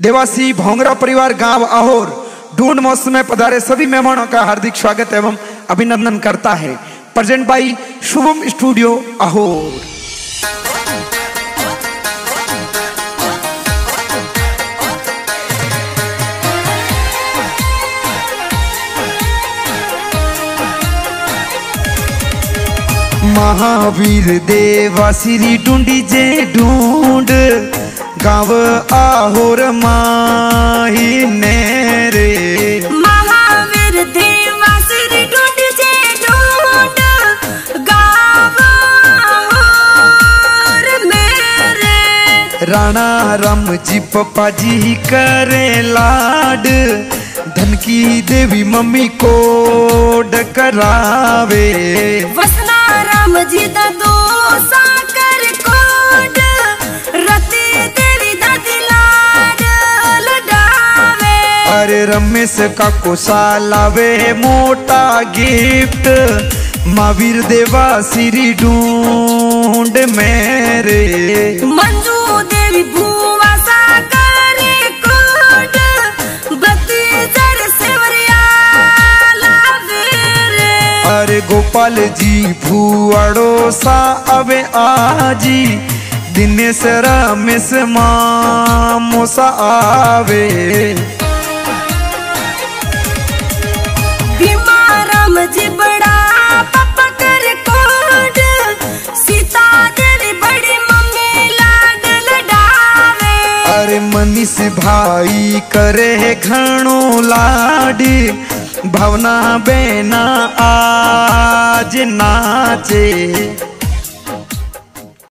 देवासी भोंगरा परिवार गाँव आहोर, ढूंढ मौसम में पधारे सभी मेहमानों का हार्दिक स्वागत एवं अभिनंदन करता है। Present by Shubham studio Ahore. Mahavir Deva Shri Dhundhi जे ढूंढ गाँव आहोर माही रे। महावीर देवा ढूंढ जे ढूंढ गाँव और मेरे राणा राम जी पप्पा जी करे लाड धन की देवी मम्मी को डकरावे। वसना राम जी दा दो अरे रमेश का कोसा लावे मोटा गिफ्ट। महावीर देवा श्री ढूंढ मेरे। मंजू देवी भूवा साकर कोड बत्ती जर सेवरिया लावे अरे गोपाल जी भूअड़ो सा अबे आजी दिनेश रमेश मामोसा आवे। लडावे मनीष भाई करे घणो लाडी। भावना बेना आज नाचे।